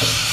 you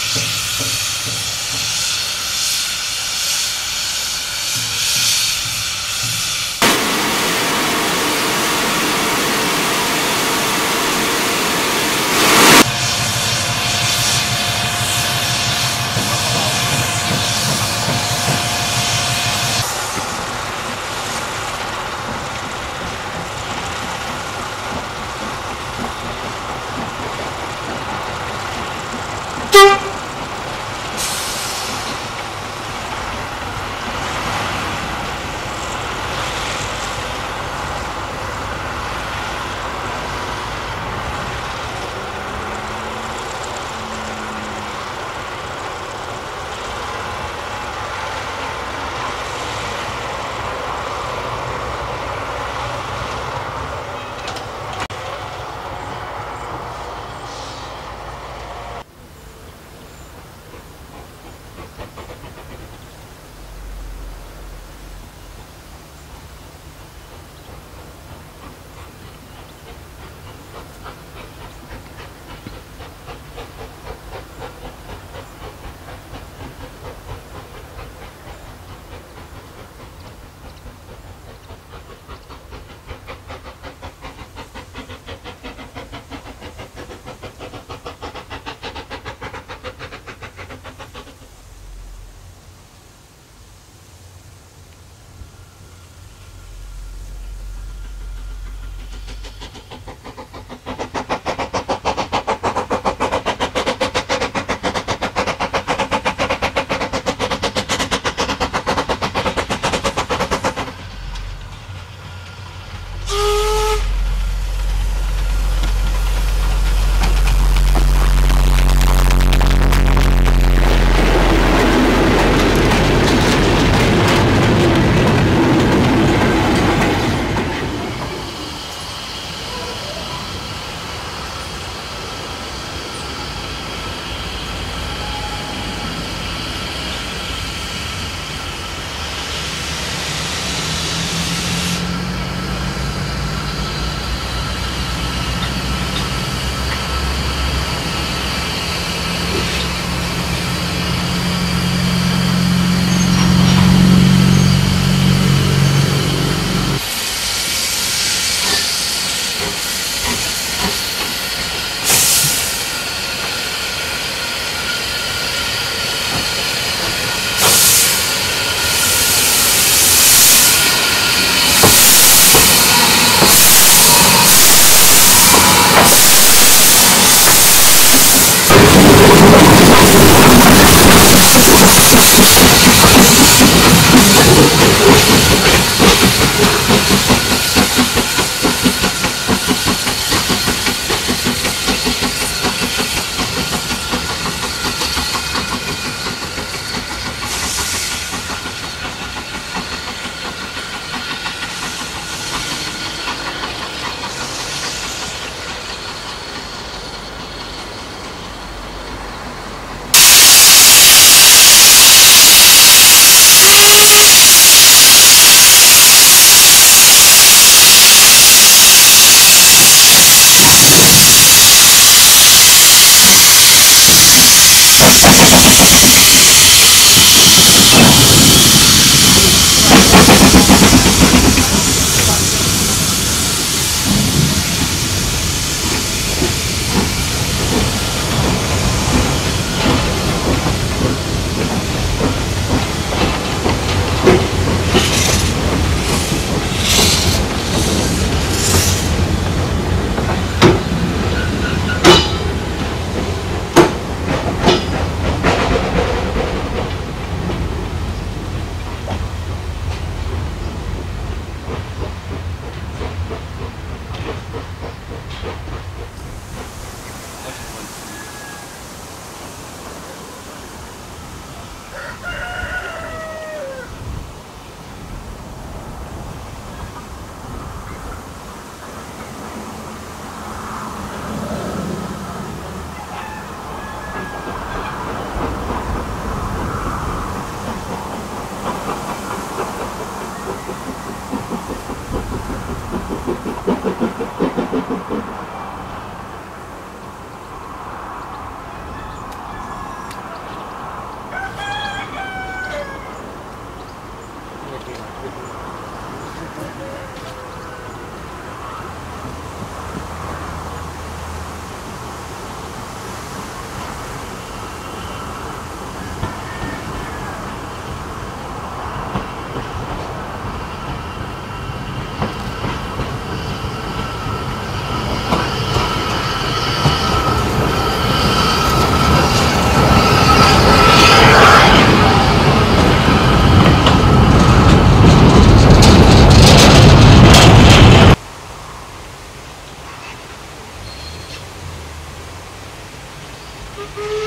Bye.